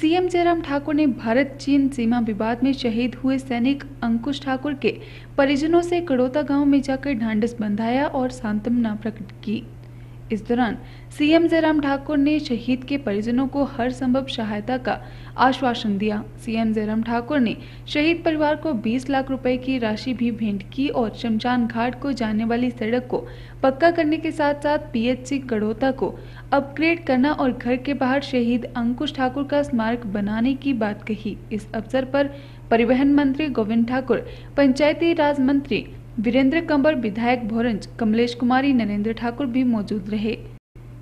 CM Jairam Thakur ने भारत चीन सीमा विवाद में शहीद हुए सैनिक अंकुश ठाकुर के परिजनों से कड़ोता गाँव में जाकर ढांढस बंधाया और सांत्वना प्रकट की। इस दौरान सीएम जयराम ठाकुर ने शहीद के परिजनों को हर संभव सहायता का आश्वासन दिया। सीएम जयराम ठाकुर ने शहीद परिवार को 20 लाख रुपए की राशि भी भेंट की और शमशान घाट को जाने वाली सड़क को पक्का करने के साथ साथ पीएचसी कड़ोता को अपग्रेड करना और घर के बाहर शहीद अंकुश ठाकुर का स्मारक बनाने की बात कही। इस अवसर पर परिवहन मंत्री गोविंद ठाकुर, पंचायती राज मंत्री वीरेंद्र कंबर, विधायक भोरंज, कमलेश कुमारी, नरेंद्र ठाकुर भी मौजूद रहे।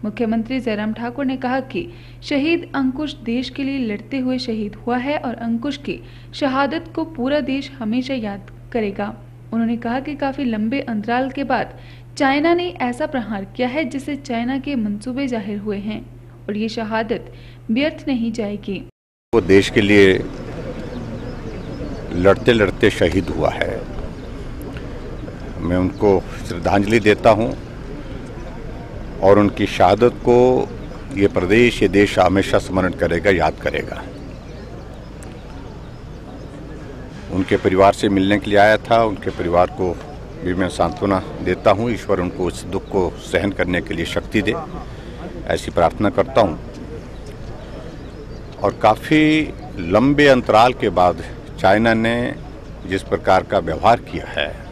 मुख्यमंत्री जयराम ठाकुर ने कहा कि शहीद अंकुश देश के लिए लड़ते हुए शहीद हुआ है और अंकुश की शहादत को पूरा देश हमेशा याद करेगा। उन्होंने कहा कि काफ़ी लंबे अंतराल के बाद चाइना ने ऐसा प्रहार किया है जिससे चाइना के मंसूबे ज़ाहिर हुए हैं और ये शहादत व्यर्थ नहीं जाएगी। वो देश के लिए लड़ते लड़ते शहीद हुआ है। मैं उनको श्रद्धांजलि देता हूँ और उनकी शहादत को ये प्रदेश, ये देश हमेशा स्मरण करेगा, याद करेगा। उनके परिवार से मिलने के लिए आया था, उनके परिवार को भी मैं सांत्वना देता हूँ। ईश्वर उनको इस दुख को सहन करने के लिए शक्ति दे, ऐसी प्रार्थना करता हूँ। और काफ़ी लंबे अंतराल के बाद चाइना ने जिस प्रकार का व्यवहार किया है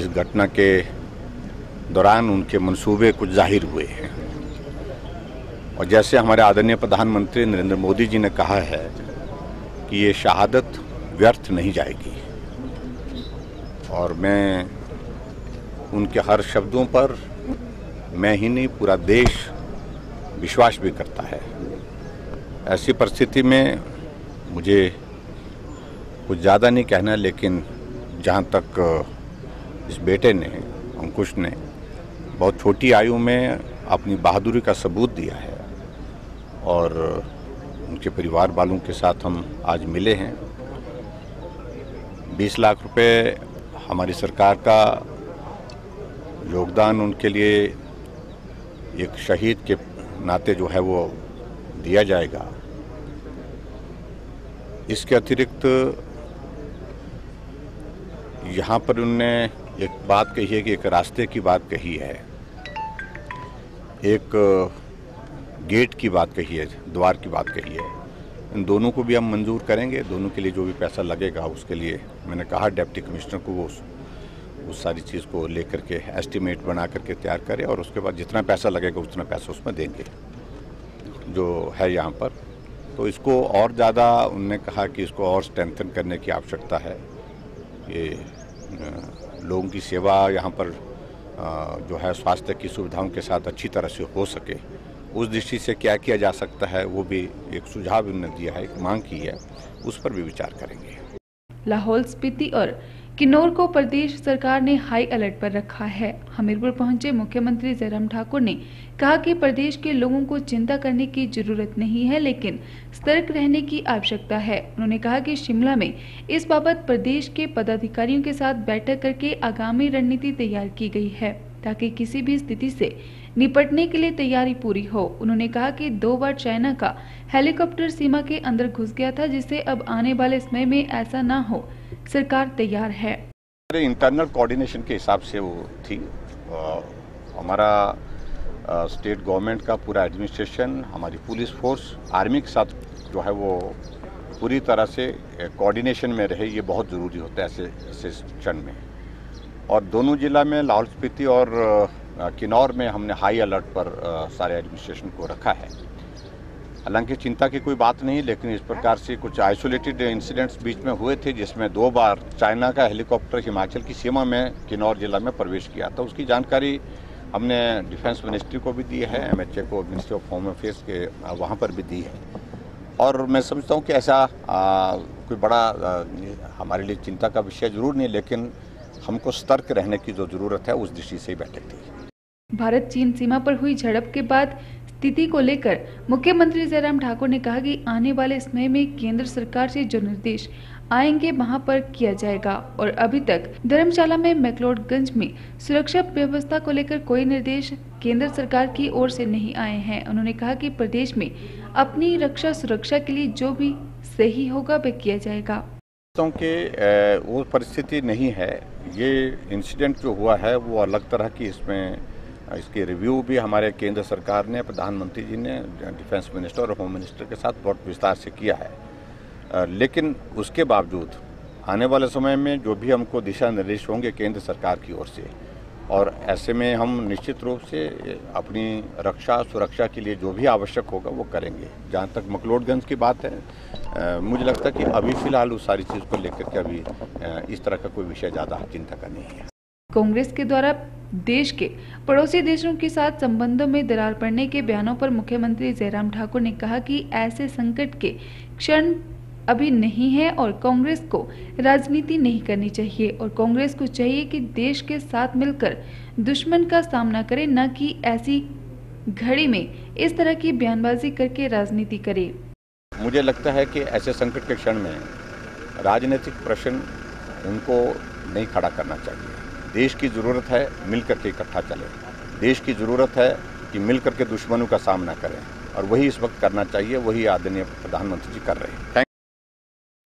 इस घटना के दौरान उनके मंसूबे कुछ ज़ाहिर हुए हैं। और जैसे हमारे आदरणीय प्रधानमंत्री नरेंद्र मोदी जी ने कहा है कि ये शहादत व्यर्थ नहीं जाएगी। और मैं उनके हर शब्दों पर मैं ही नहीं, पूरा देश विश्वास भी करता है। ऐसी परिस्थिति में मुझे कुछ ज़्यादा नहीं कहना, लेकिन जहाँ तक इस बेटे ने, अंकुश ने बहुत छोटी आयु में अपनी बहादुरी का सबूत दिया है और उनके परिवार वालों के साथ हम आज मिले हैं। 20 लाख रुपए हमारी सरकार का योगदान उनके लिए एक शहीद के नाते जो है वो दिया जाएगा। इसके अतिरिक्त यहाँ पर उनने एक बात कही है कि एक रास्ते की बात कही है। एक, गेट की बात कही है, द्वार की बात कही है। इन दोनों को भी हम मंजूर करेंगे, दोनों के लिए जो भी पैसा लगेगा उसके लिए। मैंने कहा, डिप्टी कमिश्नर को वो उस सारी चीज़ को लेकर के एस्टिमेट बना करके तैयार करें और उसके बाद जितना पैसा लगेगा उतना पैसा उसमें देंगे, जो है यहाँ पर। तो इसको और ज़्यादा, उनने कहा कि इसको और स्ट्रेंथन करने की आवश्यकता है। ये लोगों की सेवा यहाँ पर जो है स्वास्थ्य की सुविधाओं के साथ अच्छी तरह से हो सके। उस दृष्टि से क्या किया जा सकता है, वो भी एक सुझाव उन्होंने दिया है, एक मांग की है, उस पर भी विचार करेंगे। लाहौल स्पीति और किन्नौर को प्रदेश सरकार ने हाई अलर्ट पर रखा है। हमीरपुर पहुँचे मुख्यमंत्री जयराम ठाकुर ने कहा कि प्रदेश के लोगों को चिंता करने की ज़रूरत नहीं है, लेकिन सतर्क रहने की आवश्यकता है। उन्होंने कहा कि शिमला में इस बाबत प्रदेश के पदाधिकारियों के साथ बैठक करके आगामी रणनीति तैयार की गई है, ताकि किसी भी स्थिति से निपटने के लिए तैयारी पूरी हो। उन्होंने कहा कि दो बार चाइना का हेलीकॉप्टर सीमा के अंदर घुस गया था, जिससे अब आने वाले समय में ऐसा न हो। सरकार तैयार है। इंटरनल कोऑर्डिनेशन के हिसाब से वो थी। हमारा स्टेट गवर्नमेंट का पूरा एडमिनिस्ट्रेशन हमारी पुलिस फोर्स आर्मी के साथ जो है वो पूरी तरह से कोऑर्डिनेशन में रहे, ये बहुत ज़रूरी होता है ऐसे ऐसे क्षण में। और दोनों जिला में, लाहौल स्पीति और किन्नौर में हमने हाई अलर्ट पर सारे एडमिनिस्ट्रेशन को रखा है। हालाँकि चिंता की कोई बात नहीं लेकिन इस प्रकार से कुछ आइसोलेटेड इंसिडेंट्स बीच में हुए थे जिसमें दो बार चाइना का हेलीकॉप्टर हिमाचल की सीमा में किन्नौर जिला में प्रवेश किया था। उसकी जानकारी हमने डिफेंस मिनिस्ट्री को भी दी है एमएचए को मिनिस्ट्री ऑफ़ होम अफेयर्स के वहाँ पर भी दी है। और मैं समझता हूँ कि ऐसा आ, कोई बड़ा आ, हमारे लिए चिंता का विषय ज़रूर नहीं लेकिन हमको सतर्क रहने की जो ज़रूरत है उस दृष्टि से ही बैठक थी। भारत चीन सीमा पर हुई झड़प के बाद स्थिति को लेकर मुख्यमंत्री जयराम ठाकुर ने कहा कि आने वाले समय में केंद्र सरकार से जो निर्देश आएँगे, वहाँ पर किया जाएगा। और अभी तक धर्मशाला में मैकलोडगंज में सुरक्षा व्यवस्था को लेकर कोई निर्देश केंद्र सरकार की ओर से नहीं आए हैं। उन्होंने कहा कि प्रदेश में अपनी रक्षा सुरक्षा के लिए जो भी सही होगा, वह किया जाएगा। के वो परिस्थिति नहीं है। ये इंसिडेंट जो हुआ है, वो अलग तरह की इसमें इसकी रिव्यू भी हमारे केंद्र सरकार ने प्रधानमंत्री जी ने डिफेंस मिनिस्टर और होम मिनिस्टर के साथ बहुत विस्तार से किया है। लेकिन उसके बावजूद आने वाले समय में जो भी हमको दिशा निर्देश होंगे केंद्र सरकार की ओर से और ऐसे में हम निश्चित रूप से अपनी रक्षा सुरक्षा के लिए जो भी आवश्यक होगा वो करेंगे। जहाँ तक मकलोडगंज की बात है आ, मुझे लगता है कि अभी फ़िलहाल उस सारी चीज़ को लेकर के अभी आ, इस तरह का कोई विषय ज़्यादा चिंता का नहीं है। कांग्रेस के द्वारा देश के पड़ोसी देशों के साथ संबंधों में दरार पड़ने के बयानों पर मुख्यमंत्री जयराम ठाकुर ने कहा कि ऐसे संकट के क्षण अभी नहीं है और कांग्रेस को राजनीति नहीं करनी चाहिए। और कांग्रेस को चाहिए कि देश के साथ मिलकर दुश्मन का सामना करे, न कि ऐसी घड़ी में इस तरह की बयानबाजी करके राजनीति करे। मुझे लगता है कि ऐसे संकट के क्षण में राजनीतिक प्रश्न उनको नहीं खड़ा करना चाहिए। देश की ज़रूरत है मिलकर के इकट्ठा चले। देश की ज़रूरत है कि मिलकर के दुश्मनों का सामना करें। और वही इस वक्त करना चाहिए, वही आदरणीय प्रधानमंत्री जी कर रहे हैं।